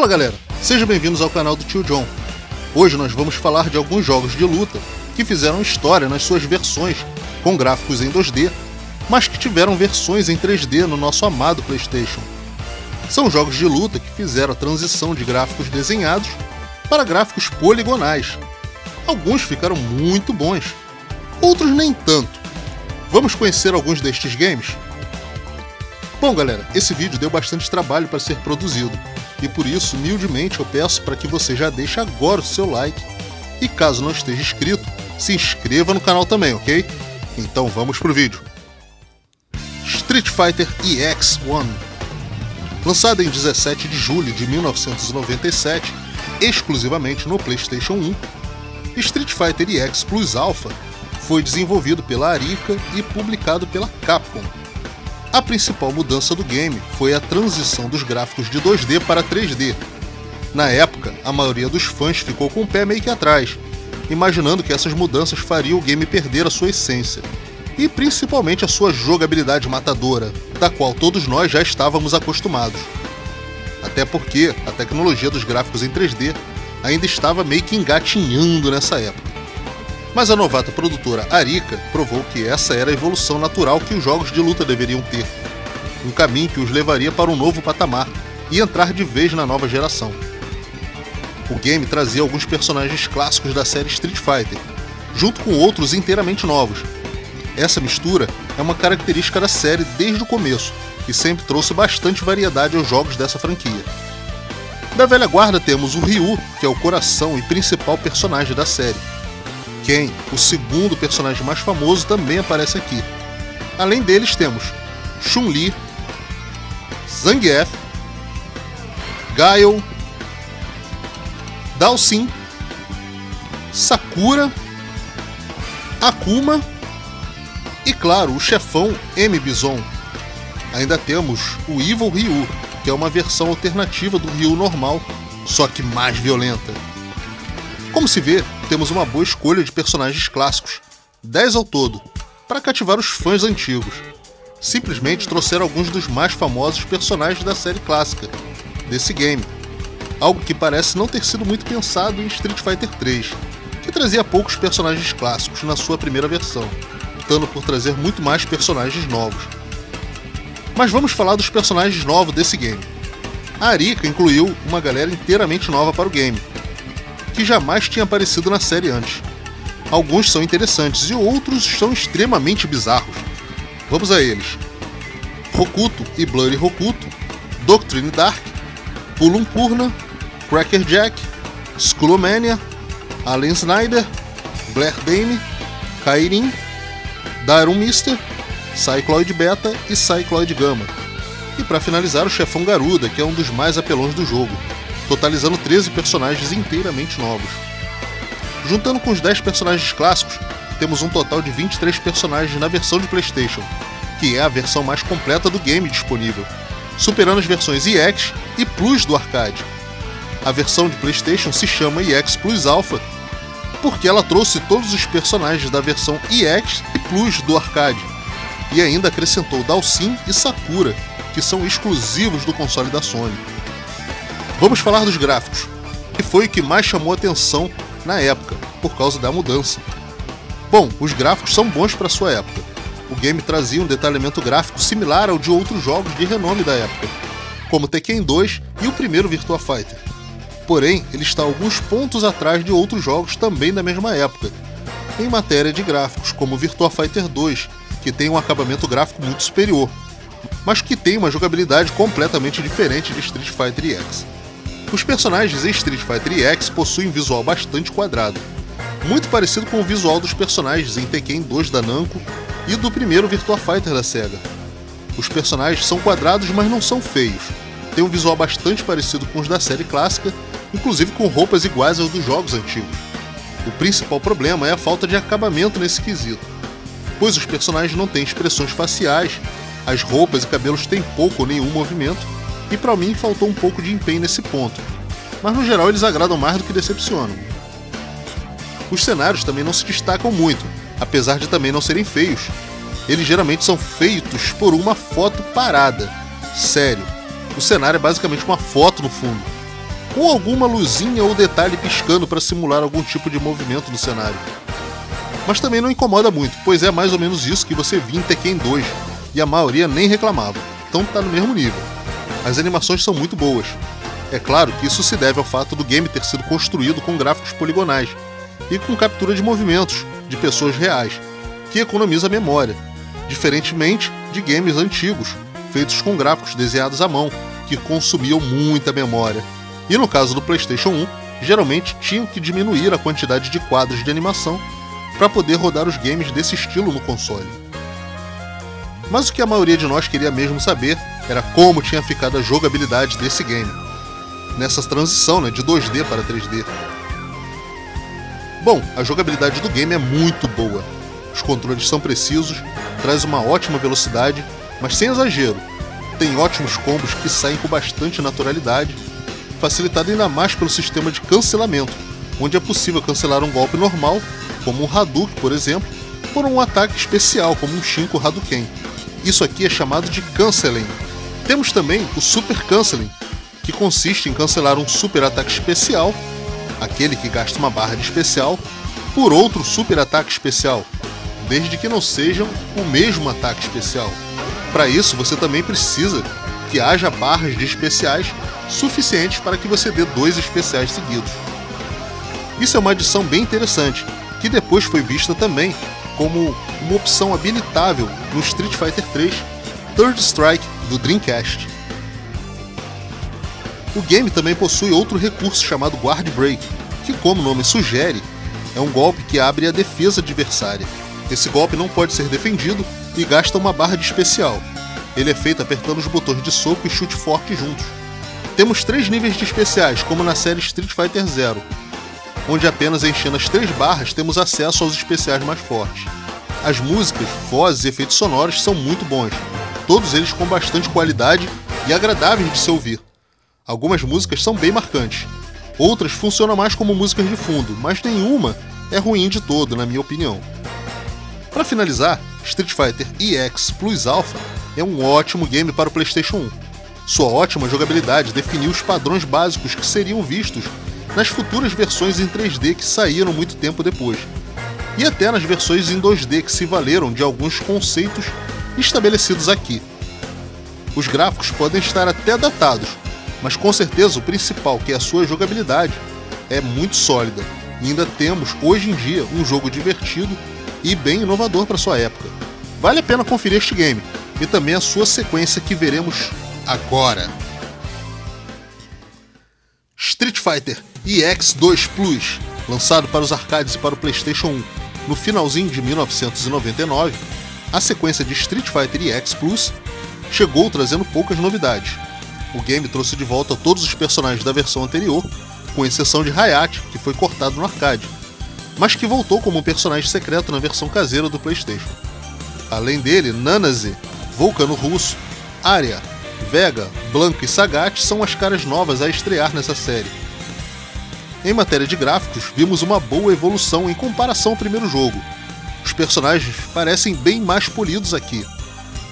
Fala galera, sejam bem-vindos ao canal do Tio John. Hoje nós vamos falar de alguns jogos de luta que fizeram história nas suas versões com gráficos em 2D, mas que tiveram versões em 3D no nosso amado PlayStation. São jogos de luta que fizeram a transição de gráficos desenhados para gráficos poligonais. Alguns ficaram muito bons, outros nem tanto. Vamos conhecer alguns destes games? Bom, galera, esse vídeo deu bastante trabalho para ser produzido, e por isso, humildemente, eu peço para que você já deixe agora o seu like, e caso não esteja inscrito, se inscreva no canal também, ok? Então vamos pro vídeo. Street Fighter EX-1 Lançado em 17 de julho de 1997, exclusivamente no PlayStation 1, Street Fighter EX Plus Alpha foi desenvolvido pela Arica e publicado pela Capcom. A principal mudança do game foi a transição dos gráficos de 2D para 3D. Na época, a maioria dos fãs ficou com o pé meio que atrás, imaginando que essas mudanças fariam o game perder a sua essência, e principalmente a sua jogabilidade matadora, da qual todos nós já estávamos acostumados. Até porque a tecnologia dos gráficos em 3D ainda estava meio que engatinhando nessa época. Mas a novata produtora Arica provou que essa era a evolução natural que os jogos de luta deveriam ter. Um caminho que os levaria para um novo patamar e entrar de vez na nova geração. O game trazia alguns personagens clássicos da série Street Fighter, junto com outros inteiramente novos. Essa mistura é uma característica da série desde o começo e sempre trouxe bastante variedade aos jogos dessa franquia. Da velha guarda temos o Ryu, que é o coração e principal personagem da série Ken, o segundo personagem mais famoso, também aparece aqui. Além deles temos Chun-Li, Zangief, Gaio, Dalsin, Sakura, Akuma e, claro, o chefão M. Bison. Ainda temos o Evil Ryu, que é uma versão alternativa do Ryu normal, só que mais violenta. Como se vê, temos uma boa escolha de personagens clássicos, 10 ao todo, para cativar os fãs antigos. Simplesmente trouxeram alguns dos mais famosos personagens da série clássica desse game, algo que parece não ter sido muito pensado em Street Fighter 3, que trazia poucos personagens clássicos na sua primeira versão, optando por trazer muito mais personagens novos. Mas vamos falar dos personagens novos desse game. A Arika incluiu uma galera inteiramente nova para o game, que jamais tinha aparecido na série antes. Alguns são interessantes e outros são extremamente bizarros. Vamos a eles. Rokuto e Blurry Rokuto, Doctrine Dark, Pulum Purna, Cracker Jack, Skullomania, Allen Snyder, Blair Bane, Kairin, Darum Mister, Cycloid Beta e Cycloid Gamma. E para finalizar, o chefão Garuda, que é um dos mais apelões do jogo totalizando 13 personagens inteiramente novos. Juntando com os 10 personagens clássicos, temos um total de 23 personagens na versão de PlayStation, que é a versão mais completa do game disponível, superando as versões EX e Plus do arcade. A versão de PlayStation se chama EX Plus Alpha porque ela trouxe todos os personagens da versão EX e Plus do arcade, e ainda acrescentou Dalsin e Sakura, que são exclusivos do console da Sony. Vamos falar dos gráficos, que foi o que mais chamou atenção na época, por causa da mudança. Bom, os gráficos são bons para sua época. O game trazia um detalhamento gráfico similar ao de outros jogos de renome da época, como Tekken 2 e o primeiro Virtua Fighter. Porém, ele está alguns pontos atrás de outros jogos também da mesma época, em matéria de gráficos, como Virtua Fighter 2, que tem um acabamento gráfico muito superior, mas que tem uma jogabilidade completamente diferente de Street Fighter EX. Os personagens em Street Fighter EX possuem um visual bastante quadrado, muito parecido com o visual dos personagens em Tekken 2 da Namco e do primeiro Virtua Fighter da SEGA. Os personagens são quadrados, mas não são feios. Tem um visual bastante parecido com os da série clássica, inclusive com roupas iguais aos dos jogos antigos. O principal problema é a falta de acabamento nesse quesito, pois os personagens não têm expressões faciais, as roupas e cabelos têm pouco ou nenhum movimento, e para mim faltou um pouco de empenho nesse ponto, mas no geral eles agradam mais do que decepcionam. Os cenários também não se destacam muito, apesar de também não serem feios. Eles geralmente são feitos por uma foto parada. Sério, o cenário é basicamente uma foto no fundo. com alguma luzinha ou detalhe piscando para simular algum tipo de movimento no cenário. Mas também não incomoda muito, pois é mais ou menos isso que você via em Tekken 2, e a maioria nem reclamava, então tá no mesmo nível. As animações são muito boas. É claro que isso se deve ao fato do game ter sido construído com gráficos poligonais e com captura de movimentos de pessoas reais, que economiza memória, diferentemente de games antigos, feitos com gráficos desenhados à mão, que consumiam muita memória. E no caso do PlayStation 1, geralmente tinham que diminuir a quantidade de quadros de animação para poder rodar os games desse estilo no console. Mas o que a maioria de nós queria mesmo saber era como tinha ficado a jogabilidade desse game, nessa transição né, de 2D para 3D. Bom, a jogabilidade do game é muito boa. Os controles são precisos, traz uma ótima velocidade, mas sem exagero. Tem ótimos combos que saem com bastante naturalidade, facilitado ainda mais pelo sistema de cancelamento, onde é possível cancelar um golpe normal, como um Hadouken, por exemplo, por um ataque especial, como um Shinko Hadouken. Isso aqui é chamado de Canceling. Temos também o Super Canceling, que consiste em cancelar um super ataque especial, aquele que gasta uma barra de especial, por outro super ataque especial, desde que não sejam o mesmo ataque especial. Para isso, você também precisa que haja barras de especiais suficientes para que você dê dois especiais seguidos. Isso é uma adição bem interessante, que depois foi vista também como uma opção habilitável no Street Fighter 3 Third Strike do Dreamcast. O game também possui outro recurso chamado Guard Break, que, como o nome sugere, é um golpe que abre a defesa adversária. Esse golpe não pode ser defendido e gasta uma barra de especial. Ele é feito apertando os botões de soco e chute forte juntos. Temos três níveis de especiais, como na série Street Fighter Zero, onde apenas enchendo as três barras temos acesso aos especiais mais fortes. As músicas, vozes e efeitos sonoros são muito bons, todos eles com bastante qualidade e agradáveis de se ouvir. Algumas músicas são bem marcantes, outras funcionam mais como músicas de fundo, mas nenhuma é ruim de todo, na minha opinião. Para finalizar, Street Fighter EX Plus Alpha é um ótimo game para o PlayStation 1. Sua ótima jogabilidade definiu os padrões básicos que seriam vistos nas futuras versões em 3D que saíram muito tempo depois, e até nas versões em 2D que se valeram de alguns conceitos estabelecidos aqui. Os gráficos podem estar até datados, mas com certeza o principal, que é a sua jogabilidade, é muito sólida. E ainda temos hoje em dia um jogo divertido e bem inovador para sua época. Vale a pena conferir este game e também a sua sequência que veremos agora. Street Fighter EX2 Plus, lançado para os arcades e para o PlayStation 1 no finalzinho de 1999, a sequência de Street Fighter EX Plus chegou trazendo poucas novidades. O game trouxe de volta todos os personagens da versão anterior, com exceção de Hayate, que foi cortado no arcade, mas que voltou como um personagem secreto na versão caseira do PlayStation. Além dele, Nanaze, Vulcano Russo, Arya, Vega, Blanca e Sagat são as caras novas a estrear nessa série. Em matéria de gráficos, vimos uma boa evolução em comparação ao primeiro jogo. Personagens parecem bem mais polidos aqui,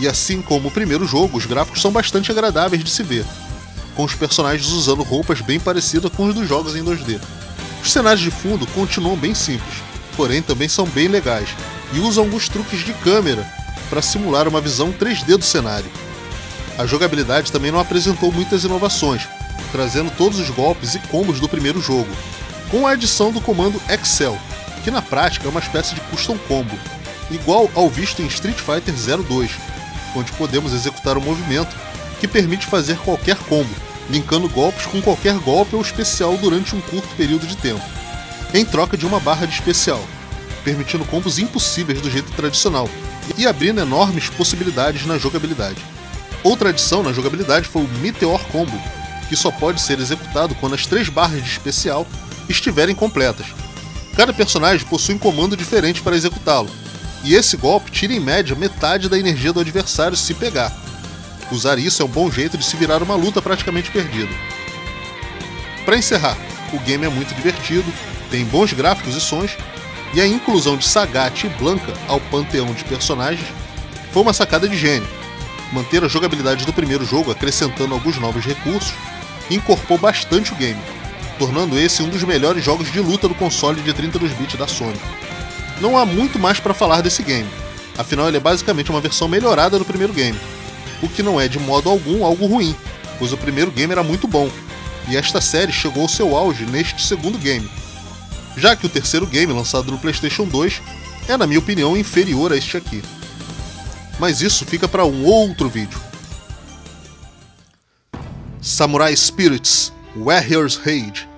e assim como o primeiro jogo, os gráficos são bastante agradáveis de se ver, com os personagens usando roupas bem parecidas com os dos jogos em 2D. Os cenários de fundo continuam bem simples, porém também são bem legais, e usam alguns truques de câmera para simular uma visão 3D do cenário. A jogabilidade também não apresentou muitas inovações, trazendo todos os golpes e combos do primeiro jogo, com a adição do comando Excel, que na prática é uma espécie de custom combo, igual ao visto em Street Fighter 02, onde podemos executar um movimento que permite fazer qualquer combo, linkando golpes com qualquer golpe ou especial durante um curto período de tempo, em troca de uma barra de especial, permitindo combos impossíveis do jeito tradicional e abrindo enormes possibilidades na jogabilidade. Outra adição na jogabilidade foi o Meteor Combo, que só pode ser executado quando as três barras de especial estiverem completas. Cada personagem possui um comando diferente para executá-lo, e esse golpe tira em média metade da energia do adversário se pegar. Usar isso é um bom jeito de se virar uma luta praticamente perdida. Para encerrar, o game é muito divertido, tem bons gráficos e sons, e a inclusão de Sagat e Blanca ao panteão de personagens foi uma sacada de gênio. Manter a jogabilidade do primeiro jogo acrescentando alguns novos recursos incorporou bastante o game, tornando esse um dos melhores jogos de luta do console de 32 bits da Sony. Não há muito mais para falar desse game, afinal ele é basicamente uma versão melhorada do primeiro game, o que não é de modo algum algo ruim, pois o primeiro game era muito bom, e esta série chegou ao seu auge neste segundo game, já que o terceiro game lançado no PlayStation 2 é, na minha opinião, inferior a este aqui. Mas isso fica para um outro vídeo. Samurai Spirits Warrior's Rage,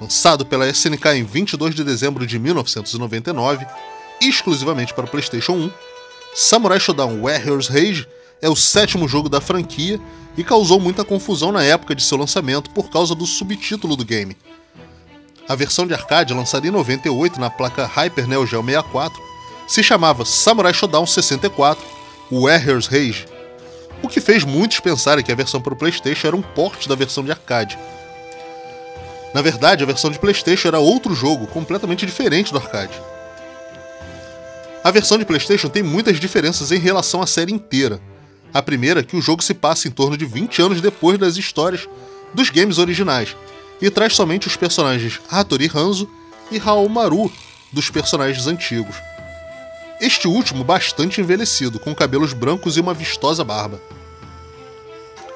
lançado pela SNK em 22 de dezembro de 1999, exclusivamente para o PlayStation 1, Samurai Shodown Warrior's Rage é o sétimo jogo da franquia e causou muita confusão na época de seu lançamento por causa do subtítulo do game. A versão de arcade, lançada em 98 na placa Hyper Neo Geo 64, se chamava Samurai Shodown 64 Warrior's Rage, o que fez muitos pensarem que a versão para o PlayStation era um porte da versão de arcade. Na verdade, a versão de PlayStation era outro jogo, completamente diferente do arcade. A versão de PlayStation tem muitas diferenças em relação à série inteira. A primeira é que o jogo se passa em torno de 20 anos depois das histórias dos games originais e traz somente os personagens Hattori Hanzo e Raul Maru dos personagens antigos. Este último bastante envelhecido, com cabelos brancos e uma vistosa barba.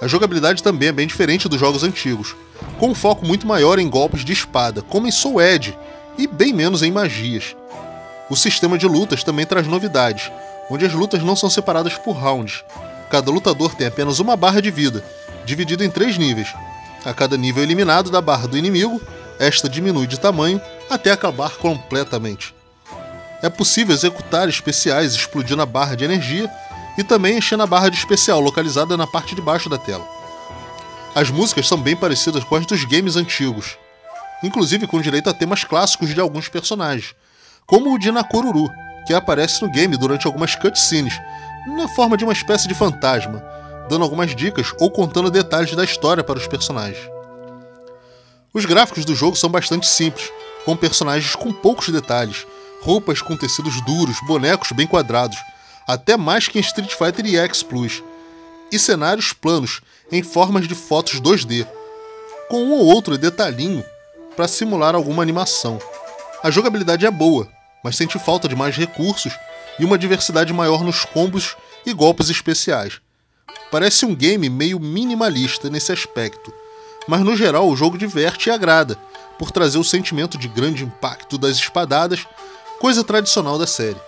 A jogabilidade também é bem diferente dos jogos antigos, com um foco muito maior em golpes de espada, como em Soul Edge, e bem menos em magias. O sistema de lutas também traz novidades, onde as lutas não são separadas por rounds, Cada lutador tem apenas uma barra de vida, dividida em três níveis. A cada nível eliminado da barra do inimigo, esta diminui de tamanho até acabar completamente. É possível executar especiais explodindo a barra de energia e também enchendo a barra de especial localizada na parte de baixo da tela. As músicas são bem parecidas com as dos games antigos, inclusive com direito a temas clássicos de alguns personagens, como o de Nakoruru, que aparece no game durante algumas cutscenes na forma de uma espécie de fantasma, dando algumas dicas ou contando detalhes da história para os personagens. Os gráficos do jogo são bastante simples, com personagens com poucos detalhes, roupas com tecidos duros, bonecos bem quadrados, até mais que em Street Fighter EX Plus, e cenários planos em formas de fotos 2D, com um ou outro detalhinho para simular alguma animação. A jogabilidade é boa, mas sente falta de mais recursos e uma diversidade maior nos combos e golpes especiais. Parece um game meio minimalista nesse aspecto, mas no geral o jogo diverte e agrada, por trazer o sentimento de grande impacto das espadadas, coisa tradicional da série.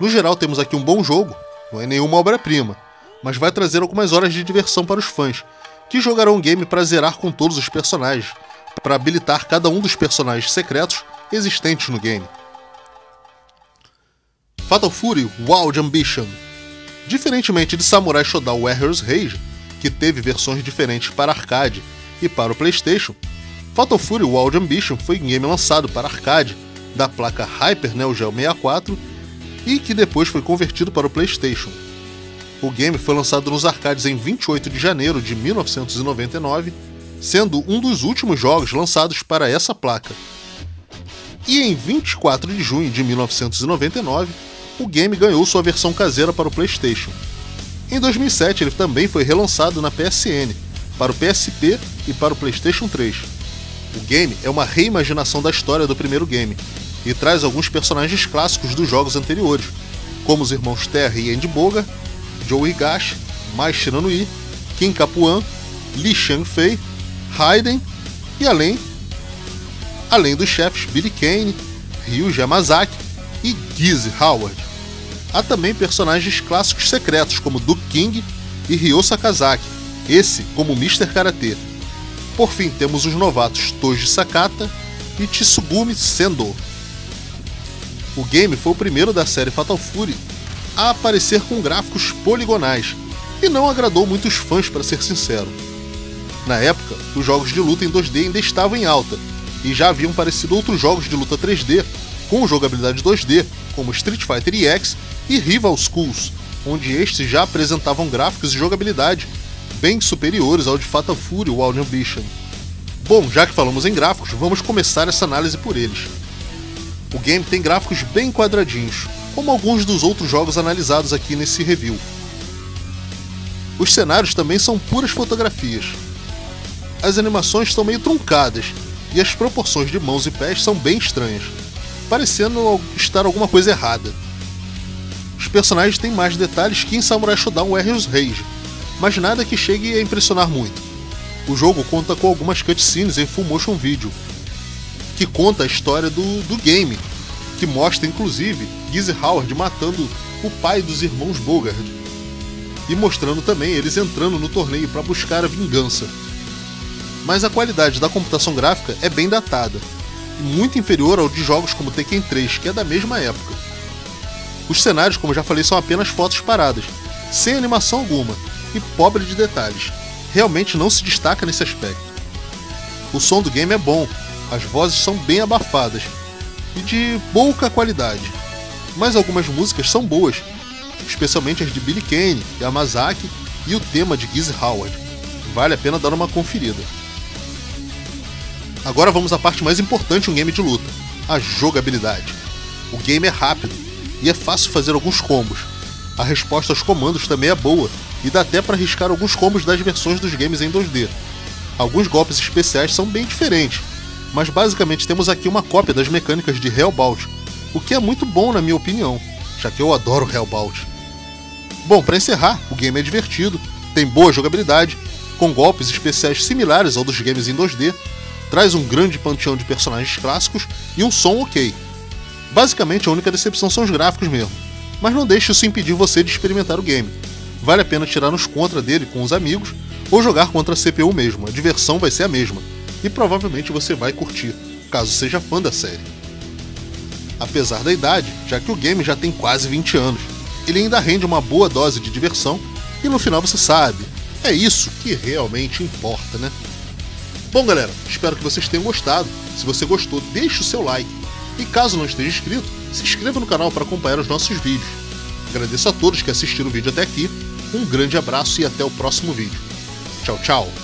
No geral temos aqui um bom jogo, não é nenhuma obra-prima, mas vai trazer algumas horas de diversão para os fãs, que jogarão o game para zerar com todos os personagens, para habilitar cada um dos personagens secretos existentes no game. Fatal Fury Wild Ambition. Diferentemente de Samurai Shodown Warriors Rage, que teve versões diferentes para arcade e para o PlayStation, Fatal Fury Wild Ambition foi um game lançado para arcade da placa Hyper Neo Geo 64 e que depois foi convertido para o PlayStation. O game foi lançado nos arcades em 28 de janeiro de 1999, sendo um dos últimos jogos lançados para essa placa. E em 24 de junho de 1999, o game ganhou sua versão caseira para o PlayStation. Em 2007, ele também foi relançado na PSN, para o PSP e para o PlayStation 3. O game é uma reimaginação da história do primeiro game e traz alguns personagens clássicos dos jogos anteriores, como os irmãos Terry e Andy Boga, Joe Higashi, Mai Shiranui, Kim Capuan, Li Xiangfei, Raiden e além além dos chefes Billy Kane, Ryu Yamazaki e Gizzy Howard. Há também personagens clássicos secretos como Duke King e Ryo Sakazaki, esse como Mr. Karate. Por fim, temos os novatos Toji Sakata e Tsugumi Sendo. O game foi o primeiro da série Fatal Fury a aparecer com gráficos poligonais e não agradou muitos fãs, para ser sincero. Na época, os jogos de luta em 2D ainda estavam em alta e já haviam aparecido outros jogos de luta 3D com jogabilidade 2D, como Street Fighter EX e Rival Schools, onde estes já apresentavam gráficos e jogabilidade bem superiores ao de Fatal Fury Wild Ambition. Bom, já que falamos em gráficos, vamos começar essa análise por eles. O game tem gráficos bem quadradinhos, como alguns dos outros jogos analisados aqui nesse review. Os cenários também são puras fotografias. as animações estão meio truncadas e as proporções de mãos e pés são bem estranhas, parecendo estar alguma coisa errada. Os personagens têm mais detalhes que em Samurai Shodown Warriors Rage, mas nada que chegue a impressionar muito. O jogo conta com algumas cutscenes em full motion video, que conta a história do, do game, que mostra inclusive Gizzy Howard matando o pai dos irmãos Bogard, e mostrando também eles entrando no torneio para buscar a vingança. Mas a qualidade da computação gráfica é bem datada, e muito inferior ao de jogos como Tekken 3, que é da mesma época. Os cenários, como já falei, são apenas fotos paradas, sem animação alguma e pobre de detalhes. Realmente não se destaca nesse aspecto. O som do game é bom, as vozes são bem abafadas e de pouca qualidade, mas algumas músicas são boas, especialmente as de Billy Kane, Yamazaki e o tema de Giz Howard. Vale a pena dar uma conferida. Agora vamos à parte mais importante de um game de luta, a jogabilidade. O game é rápido e é fácil fazer alguns combos. A resposta aos comandos também é boa e dá até para arriscar alguns combos das versões dos games em 2D. Alguns golpes especiais são bem diferentes, mas basicamente temos aqui uma cópia das mecânicas de Hellbound, o que é muito bom na minha opinião, já que eu adoro Hellbound. Bom, para encerrar, o game é divertido, tem boa jogabilidade, com golpes especiais similares ao dos games em 2D, traz um grande panteão de personagens clássicos e um som ok. Basicamente, a única decepção são os gráficos mesmo, mas não deixe isso impedir você de experimentar o game. Vale a pena tirar nos contra dele com os amigos ou jogar contra a CPU mesmo, a diversão vai ser a mesma, e provavelmente você vai curtir, caso seja fã da série. Apesar da idade, já que o game já tem quase 20 anos, ele ainda rende uma boa dose de diversão e no final você sabe, é isso que realmente importa, né? Bom, galera, espero que vocês tenham gostado. Se você gostou, deixe o seu like. E caso não esteja inscrito, se inscreva no canal para acompanhar os nossos vídeos. Agradeço a todos que assistiram o vídeo até aqui. Um grande abraço e até o próximo vídeo. Tchau, tchau.